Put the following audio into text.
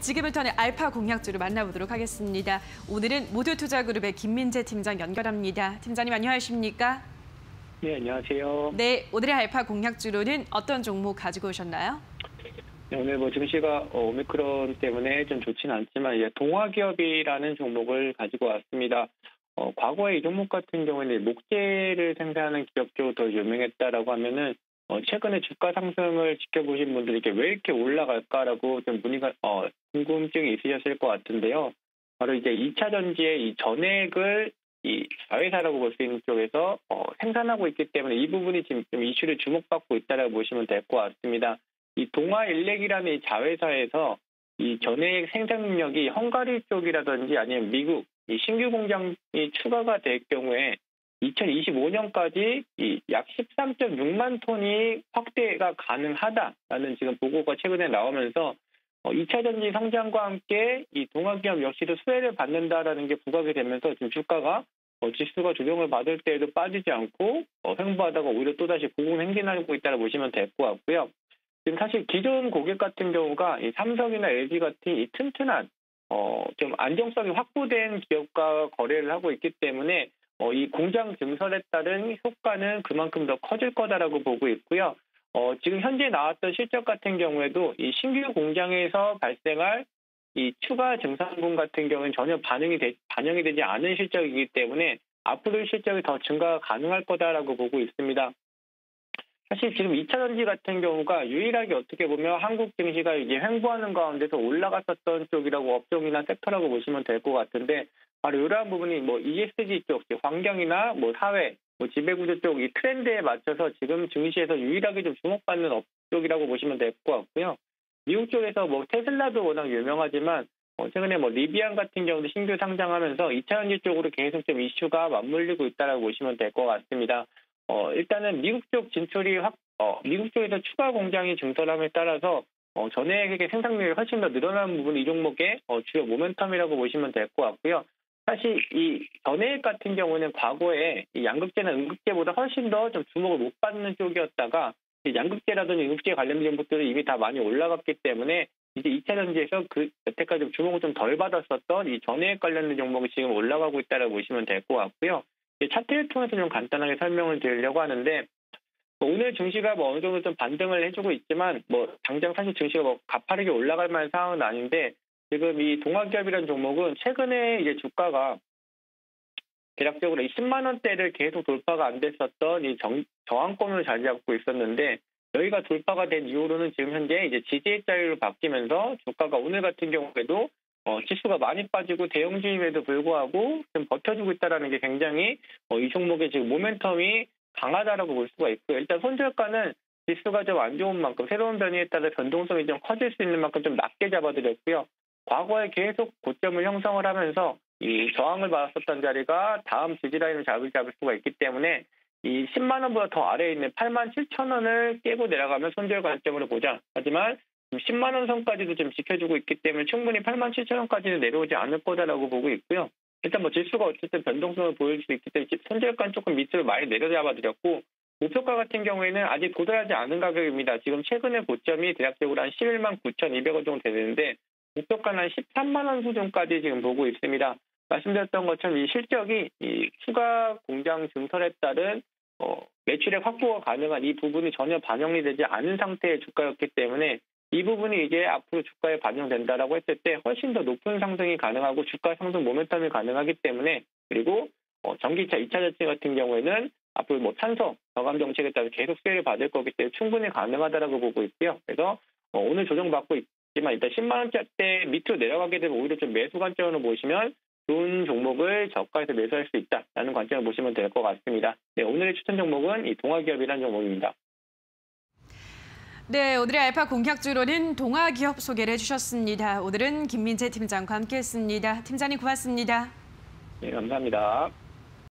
지금부터는 알파 공약주를 만나보도록 하겠습니다. 오늘은 모두투자그룹의 김민재 팀장 연결합니다. 팀장님 안녕하십니까? 네, 안녕하세요. 네, 오늘의 알파 공약주로는 어떤 종목 가지고 오셨나요? 네, 오늘 뭐 증시가 어, 오미크론 때문에 좀 좋지는 않지만 이제 동화기업이라는 종목을 가지고 왔습니다. 어, 과거에 이 종목 같은 경우에는 목재를 생산하는 기업 쪽으로 더 유명했다라고 하면은 어, 최근에 주가 상승을 지켜보신 분들이 왜 이렇게 올라갈까라고 좀 문의가 어, 궁금증이 있으셨을 것 같은데요. 바로 이제 2차 전지의 이 전액을 이 자회사라고 볼 수 있는 쪽에서 어, 생산하고 있기 때문에 이 부분이 지금 좀 이슈를 주목받고 있다라고 보시면 될 것 같습니다. 이 동아일렉이라는 이 자회사에서 이 전액 생산 능력이 헝가리 쪽이라든지 아니면 미국 이 신규 공장이 추가가 될 경우에 2025년까지 약 13.6만 톤이 확대가 가능하다라는 지금 보고가 최근에 나오면서 2차 어, 전지 성장과 함께 이 동학기업 역시도 수혜를 받는다라는 게 부각이 되면서 지금 주가가 어, 지수가 조정을 받을 때에도 빠지지 않고 어, 횡보하다가 오히려 또다시 고공 행진하고 있다고 보시면 될 것 같고요. 지금 사실 기존 고객 같은 경우가 이 삼성이나 LG 같은 이 튼튼한 어, 좀 안정성이 확보된 기업과 거래를 하고 있기 때문에 어, 이 공장 증설에 따른 효과는 그만큼 더 커질 거다라고 보고 있고요. 어, 지금 현재 나왔던 실적 같은 경우에도 이 신규 공장에서 발생할 이 추가 증산분 같은 경우는 전혀 반응이 되, 반영이 되지 않은 실적이기 때문에 앞으로 실적이 더 증가가 가능할 거다라고 보고 있습니다. 사실 지금 2차 전지 같은 경우가 유일하게 어떻게 보면 한국 증시가 이제 횡보하는 가운데서 올라갔었던 쪽이라고 업종이나 섹터라고 보시면 될 것 같은데 바로 이러한 부분이 뭐 ESG 쪽, 환경이나 뭐 사회, 뭐 지배구조 쪽 이 트렌드에 맞춰서 지금 증시에서 유일하게 좀 주목받는 업종이라고 보시면 될 것 같고요. 미국 쪽에서 뭐 테슬라도 워낙 유명하지만 어 최근에 뭐 리비안 같은 경우도 신규 상장하면서 2차 전지 쪽으로 계속 좀 이슈가 맞물리고 있다라고 보시면 될 것 같습니다. 어 일단은 미국 쪽 진출이 확 어, 미국 쪽에서 추가 공장이 증설함에 따라서 어, 전액의 생산량이 훨씬 더 늘어나는 부분이 이 종목의 어, 주요 모멘텀이라고 보시면 될 것 같고요. 사실 이 전해액 같은 경우는 과거에 이 양극재나 음극재보다 훨씬 더 좀 주목을 못 받는 쪽이었다가 양극재라든지 음극재 관련된 것들이 이미 다 많이 올라갔기 때문에 이제 2차 전지에서 그 여태까지 주목을 좀 덜 받았었던 이 전해액 관련된 종목이 지금 올라가고 있다고 보시면 될 것 같고요. 차트를 통해서 좀 간단하게 설명을 드리려고 하는데 뭐 오늘 증시가 뭐 어느 정도 좀 반등을 해주고 있지만 뭐 당장 사실 증시가 뭐 가파르게 올라갈 만한 상황은 아닌데 지금 이 동학기업이라는 종목은 최근에 이제 주가가 대략적으로 10만 원대를 계속 돌파가 안 됐었던 이 정, 저항권을 자리 잡고 있었는데 여기가 돌파가 된 이후로는 지금 현재 이제 지지의 자리로 바뀌면서 주가가 오늘 같은 경우에도 어, 지수가 많이 빠지고 대형주임에도 불구하고 좀 버텨주고 있다는 게 굉장히 어, 이 종목의 지금 모멘텀이 강하다라고 볼 수가 있고요. 일단 손절가는 지수가 좀 안 좋은 만큼 새로운 변이에 따라 변동성이 좀 커질 수 있는 만큼 좀 낮게 잡아드렸고요. 과거에 계속 고점을 형성을 하면서 이 저항을 받았었던 자리가 다음 지지라인을 잡을 잡을 수가 있기 때문에 이 10만 원보다 더 아래에 있는 8만 7천 원을 깨고 내려가면 손절 관점으로 보자. 하지만 10만 원 선까지도 좀 지켜주고 있기 때문에 충분히 8만 7천 원까지는 내려오지 않을 거다라고 보고 있고요. 일단 뭐 지수가 어쨌든 변동성을 보일 수 있기 때문에 손절가는 조금 밑으로 많이 내려잡아 드렸고 목표가 같은 경우에는 아직 도달하지 않은 가격입니다. 지금 최근에 고점이 대략적으로 한 11만 9,200원 정도 되는데 목표가는 한 13만 원 수준까지 지금 보고 있습니다. 말씀드렸던 것처럼 이 실적이 이 추가 공장 증설에 따른 어, 매출액 확보가 가능한 이 부분이 전혀 반영이 되지 않은 상태의 주가였기 때문에 이 부분이 이제 앞으로 주가에 반영된다라고 했을 때 훨씬 더 높은 상승이 가능하고 주가 상승 모멘텀이 가능하기 때문에 그리고 어, 전기차 2차 전지 같은 경우에는 앞으로 뭐 탄소 저감 정책에 따라 계속 수혜를 받을 거기 때문에 충분히 가능하다라고 보고 있고요. 그래서 어, 오늘 조정받고 있지만 일단 10만 원짜리 밑으로 내려가게 되면 오히려 좀 매수 관점으로 보시면 좋은 종목을 저가에서 매수할 수 있다라는 관점을 보시면 될 것 같습니다. 네, 오늘의 추천 종목은 이 동아기업이라는 종목입니다. 네, 오늘의 알파 공약주로는 동아 기업 소개를 해주셨습니다. 오늘은 김민재 팀장과 함께했습니다. 팀장님 고맙습니다. 네, 감사합니다.